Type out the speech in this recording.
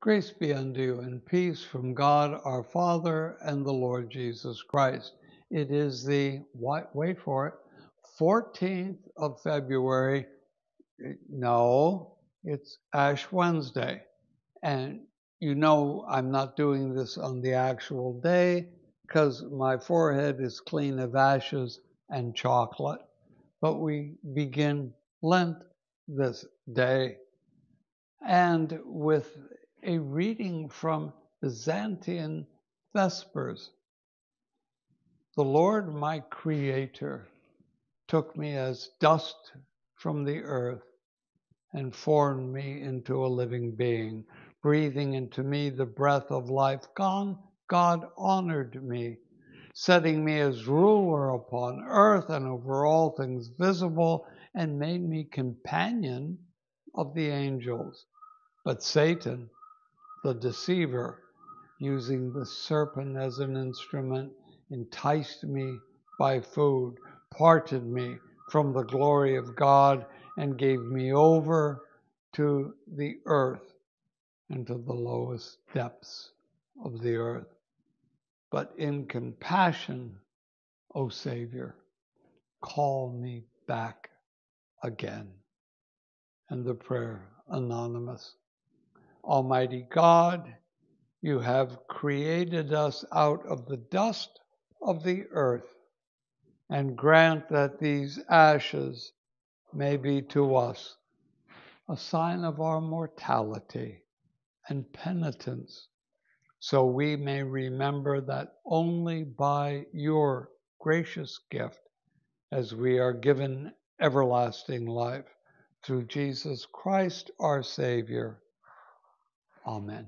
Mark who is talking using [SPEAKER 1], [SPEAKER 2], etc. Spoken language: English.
[SPEAKER 1] Grace be unto you and peace from God our Father and the Lord Jesus Christ. It is the, wait for it, 14th of February. No, it's Ash Wednesday. And you know I'm not doing this on the actual day because my forehead is clean of ashes and chocolate. But we begin Lent this day. And with a reading from Byzantine Vespers. The Lord my Creator took me as dust from the earth and formed me into a living being, breathing into me the breath of life. Gone, God honored me, setting me as ruler upon earth and over all things visible, and made me companion of the angels. But Satan, the deceiver, using the serpent as an instrument, enticed me by food, parted me from the glory of God, and gave me over to the earth and to the lowest depths of the earth. But in compassion, O Savior, call me back again. And the prayer, anonymous. Almighty God, you have created us out of the dust of the earth, and grant that these ashes may be to us a sign of our mortality and penitence, so we may remember that only by your gracious gift, as we are given everlasting life, through Jesus Christ our Savior Amen.